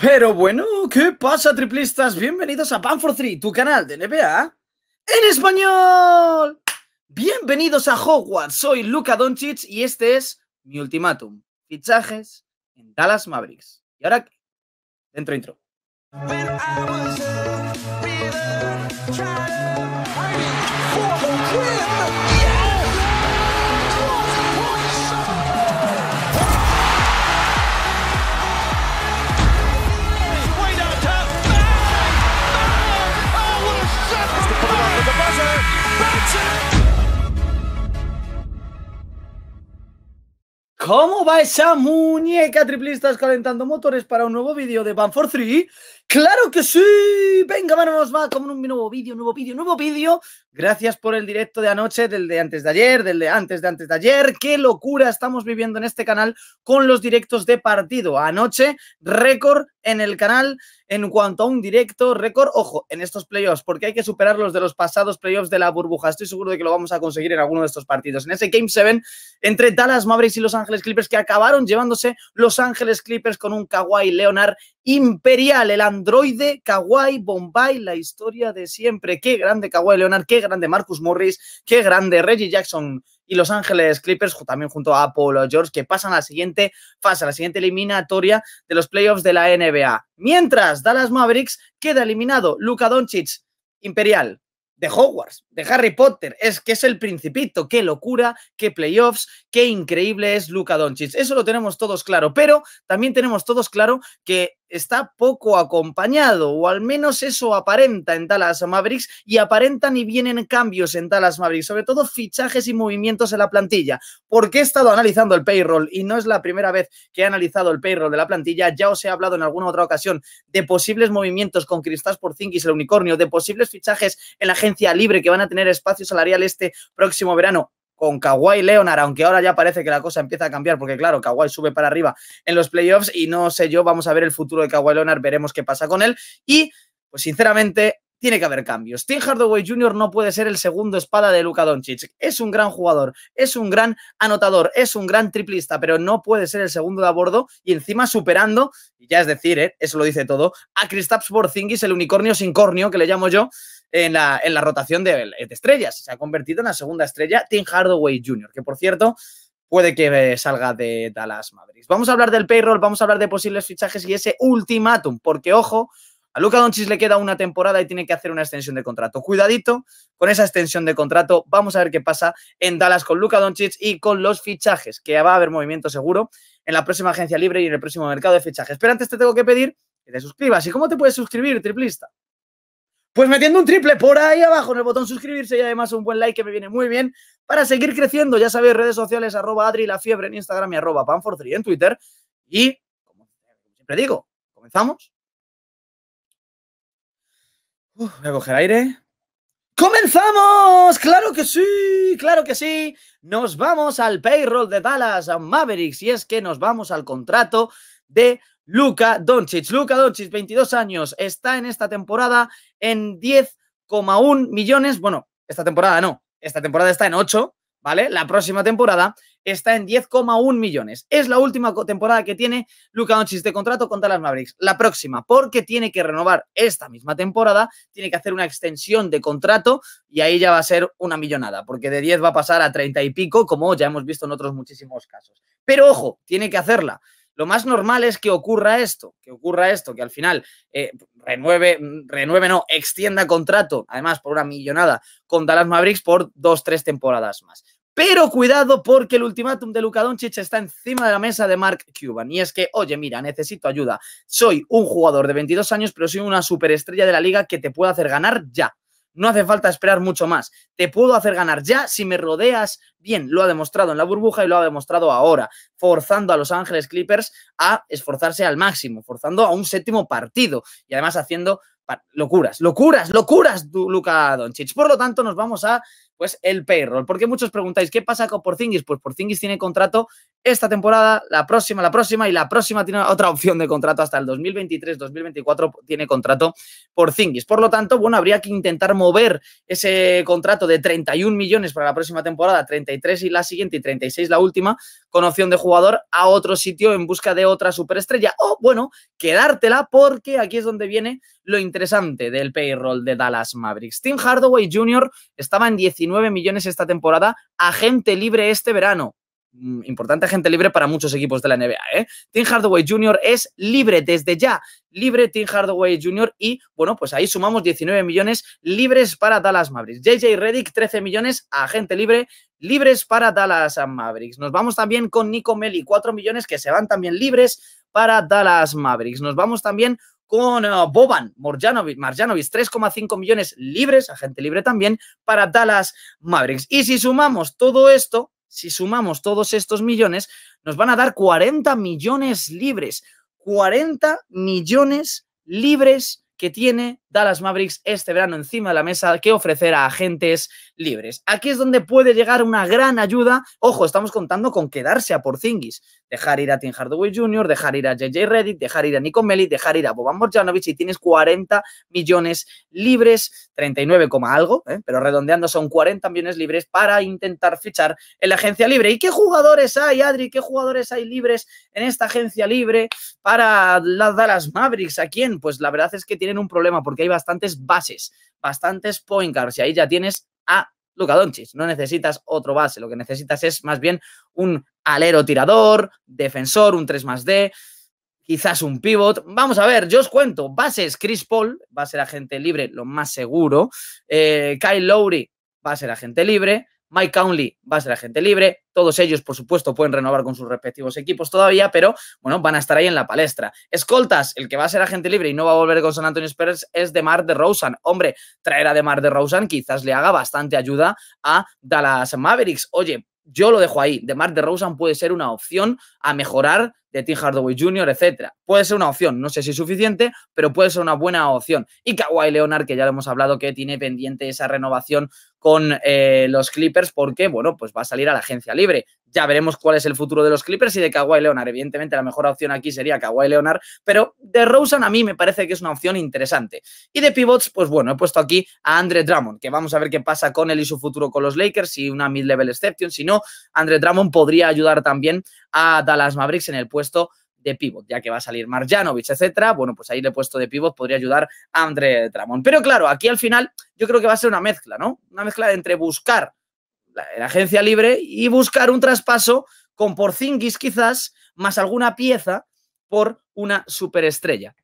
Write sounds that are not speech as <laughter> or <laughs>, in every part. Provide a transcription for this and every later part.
Pero bueno, ¿qué pasa, triplistas? Bienvenidos a Pan for Three, tu canal de NBA en español. Bienvenidos a Hogwarts, soy Luka Doncic y este es mi ultimátum. Fichajes en Dallas Mavericks. Y ahora, dentro intro. ¿Cómo va esa muñeca triplistas calentando motores para un nuevo vídeo de Ban for 3? ¡Claro que sí! Venga, mano, nos va con un nuevo vídeo, nuevo vídeo, nuevo vídeo. Gracias por el directo de anoche, del de antes de ayer, del de antes de antes de ayer. ¡Qué locura estamos viviendo en este canal con los directos de partido! Anoche, récord en el canal en cuanto a un directo, récord, ojo, en estos playoffs, porque hay que superar los de los pasados playoffs de la burbuja. Estoy seguro de que lo vamos a conseguir en alguno de estos partidos. En ese Game 7 entre Dallas Mavericks y Los Ángeles Clippers, que acabaron llevándose Los Ángeles Clippers con un Kawhi Leonard imperial, el androide Kawhi Bombay, la historia de siempre. Qué grande Kawhi Leonard, qué grande Marcus Morris, qué grande Reggie Jackson y Los Ángeles Clippers, también junto a Apollo George, que pasan a la siguiente fase, a la siguiente eliminatoria de los playoffs de la NBA. Mientras Dallas Mavericks queda eliminado, Luka Doncic, Imperial, de Hogwarts, de Harry Potter. Es que es el principito. Qué locura, qué playoffs, qué increíble es Luka Doncic. Eso lo tenemos todos claro, pero también tenemos todos claro que está poco acompañado, o al menos eso aparenta en Dallas Mavericks, y aparentan y vienen cambios en Dallas Mavericks, sobre todo fichajes y movimientos en la plantilla, porque he estado analizando el payroll y no es la primera vez que he analizado el payroll de la plantilla, ya os he hablado en alguna otra ocasión de posibles movimientos con Cristal Porzingis, el unicornio, de posibles fichajes en la agencia libre que van a tener espacio salarial este próximo verano con Kawhi Leonard, aunque ahora ya parece que la cosa empieza a cambiar, porque claro, Kawhi sube para arriba en los playoffs y no sé yo, vamos a ver el futuro de Kawhi Leonard, veremos qué pasa con él. Y, pues sinceramente, tiene que haber cambios. Tim Hardaway Jr. no puede ser el segundo espada de Luka Doncic. Es un gran jugador, es un gran anotador, es un gran triplista, pero no puede ser el segundo de a bordo y encima superando, ya es decir, ¿eh? eso lo dice todo, a Kristaps Porzingis, el unicornio sin cornio, que le llamo yo, en la, en la rotación de, estrellas. Se ha convertido en la segunda estrella Tim Hardaway Jr., que por cierto puede que salga de Dallas Mavericks. Vamos a hablar del payroll, vamos a hablar de posibles fichajes y ese ultimátum, porque ojo, a Luka Doncic le queda una temporada y tiene que hacer una extensión de contrato. Cuidadito con esa extensión de contrato. Vamos a ver qué pasa en Dallas con Luka Doncic y con los fichajes, que va a haber movimiento seguro en la próxima agencia libre y en el próximo mercado de fichajes. Pero antes te tengo que pedir que te suscribas. ¿Y cómo te puedes suscribir, triplista? Pues metiendo un triple por ahí abajo en el botón suscribirse y además un buen like que me viene muy bien para seguir creciendo. Ya sabéis, redes sociales, arroba Adri La Fiebre en Instagram y arroba Pan43 en Twitter. Y, como siempre digo, comenzamos. voy a coger aire. ¡Comenzamos! ¡Claro que sí! ¡Claro que sí! Nos vamos al payroll de Dallas Mavericks y es que nos vamos al contrato de Luka Doncic. Luka Doncic, 22 años, está en esta temporada en 10,1 millones. Bueno, esta temporada no, esta temporada está en 8, ¿vale? La próxima temporada está en 10,1 millones. Es la última temporada que tiene Luka Doncic de contrato contra las Mavericks. La próxima, porque tiene que renovar esta misma temporada, tiene que hacer una extensión de contrato y ahí ya va a ser una millonada, porque de 10 va a pasar a 30 y pico, como ya hemos visto en otros muchísimos casos. Pero ojo, tiene que hacerla lo más normal es que ocurra esto, que ocurra esto, que al final eh, renueve, renueve, no, extienda contrato, además por una millonada, con Dallas Mavericks por dos, tres temporadas más. Pero cuidado porque el ultimátum de Luka Doncic está encima de la mesa de Mark Cuban. Y es que, oye, mira, necesito ayuda. Soy un jugador de 22 años, pero soy una superestrella de la liga que te puede hacer ganar ya. No hace falta esperar mucho más. Te puedo hacer ganar ya si me rodeas bien. Lo ha demostrado en la burbuja y lo ha demostrado ahora, forzando a Los Ángeles Clippers a esforzarse al máximo, forzando a un séptimo partido y además haciendo locuras, locuras, locuras, Luka Doncic. Por lo tanto, nos vamos a pues el payroll. Porque muchos preguntáis, ¿qué pasa con Porzingis? Pues Porzingis tiene contrato esta temporada, la próxima, la próxima y la próxima tiene otra opción de contrato hasta el 2023-2024 tiene contrato Porzingis. Por lo tanto, bueno, habría que intentar mover ese contrato de 31 millones para la próxima temporada, 33 y la siguiente y 36 la última, con opción de jugador a otro sitio en busca de otra superestrella. O, bueno, quedártela porque aquí es donde viene lo interesante del payroll de Dallas Mavericks. Tim Hardaway Jr. estaba en 19 millones esta temporada, agente libre este verano. Mm, importante agente libre para muchos equipos de la NBA. ¿eh? Tim Hardaway Jr. es libre desde ya. Libre Tim Hardaway Jr. y bueno, pues ahí sumamos 19 millones libres para Dallas Mavericks. JJ Reddick, 13 millones, agente libre, libres para Dallas Mavericks. Nos vamos también con Nico Melli, 4 millones que se van también libres para Dallas Mavericks. Nos vamos también con uh, Boban Marjanovic, 3,5 millones libres, agente libre también, para Dallas Mavericks. Y si sumamos todo esto, si sumamos todos estos millones, nos van a dar 40 millones libres. 40 millones libres que tiene Dallas Mavericks este verano encima de la mesa que ofrecer a agentes libres. Aquí es donde puede llegar una gran ayuda. Ojo, estamos contando con quedarse a Porzingis, dejar ir a Tim Hardaway Jr., dejar ir a JJ Reddick, dejar ir a Nico Melli, dejar ir a Boban Morjanovic y tienes 40 millones libres, 39, algo, ¿eh? pero redondeando son 40 millones libres para intentar fichar en la agencia libre. ¿Y qué jugadores hay, Adri? ¿Qué jugadores hay libres en esta agencia libre para las Dallas Mavericks? ¿A quién? Pues la verdad es que tienen un problema porque hay bastantes bases, bastantes point guards y ahí ya tienes a Luka Doncic. No necesitas otro base, lo que necesitas es más bien un alero tirador, defensor, un 3 más D, quizás un pivot. Vamos a ver, yo os cuento, bases Chris Paul, va a ser agente libre, lo más seguro. Eh, Kyle Lowry va a ser agente libre. Mike Conley va a ser agente libre. Todos ellos, por supuesto, pueden renovar con sus respectivos equipos todavía, pero bueno, van a estar ahí en la palestra. Escoltas, el que va a ser agente libre y no va a volver con San Antonio Spurs es DeMar DeRozan. Hombre, traer a DeMar DeRozan quizás le haga bastante ayuda a Dallas Mavericks. Oye, yo lo dejo ahí. DeMar DeRozan puede ser una opción a mejorar de Tim Hardaway Jr., etcétera. Puede ser una opción, no sé si es suficiente, pero puede ser una buena opción. Y Kawhi Leonard, que ya lo hemos hablado, que tiene pendiente esa renovación con eh, los Clippers, porque, bueno, pues va a salir a la agencia libre. Ya veremos cuál es el futuro de los Clippers y de Kawhi Leonard. Evidentemente, la mejor opción aquí sería Kawhi Leonard, pero de Rosen a mí me parece que es una opción interesante. Y de pivots, pues bueno, he puesto aquí a Andre Drummond, que vamos a ver qué pasa con él y su futuro con los Lakers, si una mid-level exception, si no, Andre Drummond podría ayudar también a Dallas Mavericks en el puesto de pivot, ya que va a salir Marjanovic, etcétera. Bueno, pues ahí le he puesto de pivot, podría ayudar a Andre Drummond. Pero claro, aquí al final yo creo que va a ser una mezcla, ¿no? Una mezcla entre buscar la, agencia libre y buscar un traspaso con Porzingis quizás, más alguna pieza por una superestrella.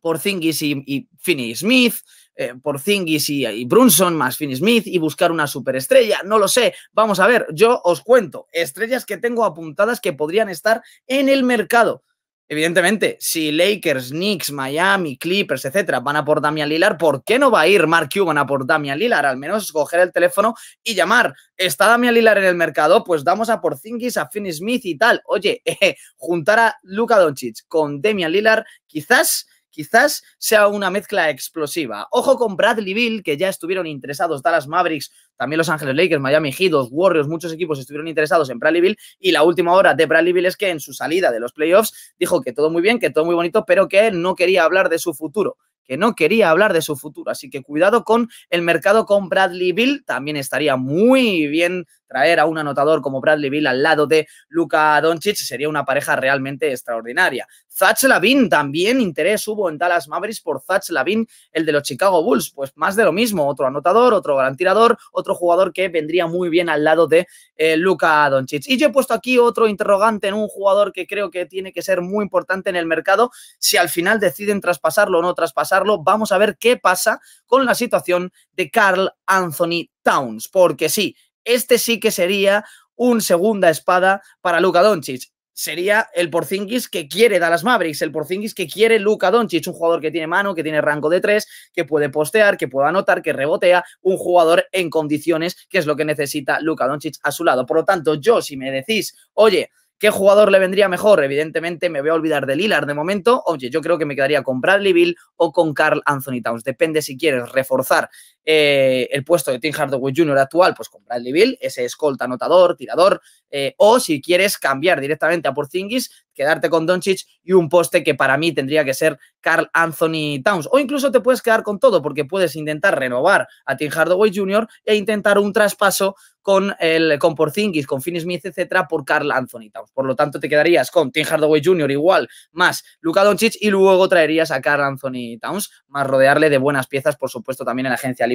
Porzingis y, y Finney Smith, eh, Porzingis y, Brunson más Finney Smith y buscar una superestrella, no lo sé. Vamos a ver, yo os cuento estrellas que tengo apuntadas que podrían estar en el mercado. Evidentemente, si Lakers, Knicks, Miami, Clippers, etcétera, van a por Damian Lillard, ¿por qué no va a ir Mark Cuban a por Damian Lillard? Al menos coger el teléfono y llamar. ¿Está Damian Lillard en el mercado? Pues damos a Porzingis, a Finney Smith y tal. Oye, <laughs> juntar a Luka Doncic con Damian Lillard, quizás quizás sea una mezcla explosiva. Ojo con Bradley Bill, que ya estuvieron interesados Dallas Mavericks, también Los Ángeles Lakers, Miami Heat, Warriors, muchos equipos estuvieron interesados en Bradley Bill y la última hora de Bradley Bill es que en su salida de los playoffs dijo que todo muy bien, que todo muy bonito, pero que no quería hablar de su futuro que no quería hablar de su futuro. Así que cuidado con el mercado con Bradley Bill. También estaría muy bien traer a un anotador como Bradley Bill al lado de Luka Doncic sería una pareja realmente extraordinaria. Zach Lavin también interés hubo en Dallas Mavericks por Zach Lavin, el de los Chicago Bulls. Pues más de lo mismo, otro anotador, otro gran tirador, otro jugador que vendría muy bien al lado de eh, Luka Doncic. Y yo he puesto aquí otro interrogante en un jugador que creo que tiene que ser muy importante en el mercado. Si al final deciden traspasarlo o no traspasarlo, vamos a ver qué pasa con la situación de Carl Anthony Towns. Porque sí, este sí que sería un segunda espada para Luka Doncic. Sería el Porzingis que quiere Dallas Mavericks, el Porzingis que quiere Luka Doncic, un jugador que tiene mano, que tiene rango de tres, que puede postear, que puede anotar, que rebotea, un jugador en condiciones, que es lo que necesita Luka Doncic a su lado. Por lo tanto, yo si me decís, oye, ¿Qué jugador le vendría mejor? Evidentemente me voy a olvidar de Lillard de momento. Oye, yo creo que me quedaría con Bradley Bill o con Carl Anthony Towns. Depende si quieres reforzar eh, el puesto de Tim Hardaway Jr. actual, pues con Bradley Bill, ese escolta anotador, tirador, eh, o si quieres cambiar directamente a Porzingis, quedarte con Doncic y un poste que para mí tendría que ser Carl Anthony Towns. O incluso te puedes quedar con todo porque puedes intentar renovar a Tim Hardaway Jr. e intentar un traspaso con, el, con Porzingis, con Finney Smith, etcétera, por Carl Anthony Towns. Por lo tanto, te quedarías con Tim Hardaway Jr. igual, más Luka Doncic y luego traerías a Carl Anthony Towns, más rodearle de buenas piezas, por supuesto, también en la agencia libre,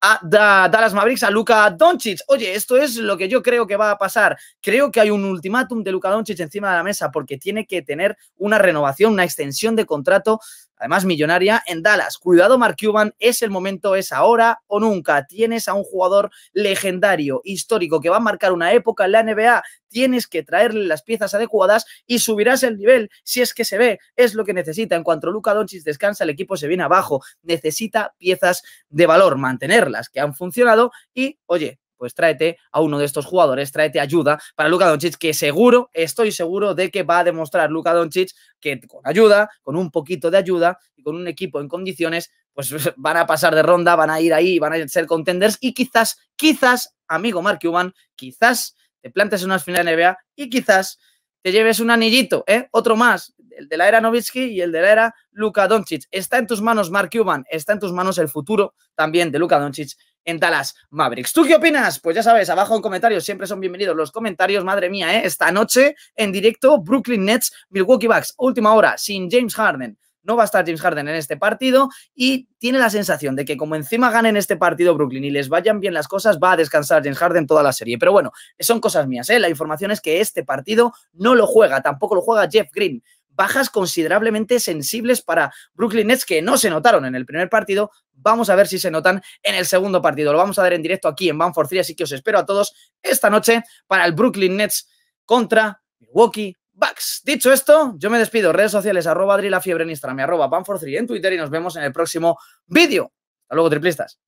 a Dallas Mavericks, a Luka Doncic. Oye, esto es lo que yo creo que va a pasar. Creo que hay un ultimátum de Luka Doncic encima de la mesa porque tiene que tener una renovación, una extensión de contrato además millonaria, en Dallas. Cuidado, Mark Cuban, es el momento, es ahora o nunca. Tienes a un jugador legendario, histórico, que va a marcar una época en la NBA. Tienes que traerle las piezas adecuadas y subirás el nivel si es que se ve. Es lo que necesita. En cuanto Luca Doncic descansa, el equipo se viene abajo. Necesita piezas de valor, mantenerlas que han funcionado y, oye, pues tráete a uno de estos jugadores, tráete ayuda para Luka Doncic, que seguro, estoy seguro de que va a demostrar Luka Doncic que con ayuda, con un poquito de ayuda y con un equipo en condiciones, pues <laughs> van a pasar de ronda, van a ir ahí, van a ser contenders y quizás, quizás, amigo Mark Cuban, quizás te plantes unas finales de NBA y quizás te lleves un anillito, ¿eh? Otro más, el de la era Novitsky y el de la era Luka Doncic. Está en tus manos, Mark Cuban, está en tus manos el futuro también de Luka Doncic en Dallas Mavericks. ¿Tú qué opinas? Pues ya sabes, abajo en comentarios, siempre son bienvenidos los comentarios. Madre mía, ¿eh? esta noche en directo, Brooklyn Nets, Milwaukee Bucks, última hora, sin James Harden. No va a estar James Harden en este partido y tiene la sensación de que como encima ganen este partido Brooklyn y les vayan bien las cosas, va a descansar James Harden toda la serie. Pero bueno, son cosas mías. ¿eh? La información es que este partido no lo juega, tampoco lo juega Jeff Green bajas considerablemente sensibles para Brooklyn Nets que no se notaron en el primer partido. Vamos a ver si se notan en el segundo partido. Lo vamos a ver en directo aquí en Banford 3, así que os espero a todos esta noche para el Brooklyn Nets contra Milwaukee Bucks. Dicho esto, yo me despido. Redes sociales, arroba Adri la fiebre en Instagram, arroba Banford 3 en Twitter y nos vemos en el próximo vídeo. Hasta luego, triplistas.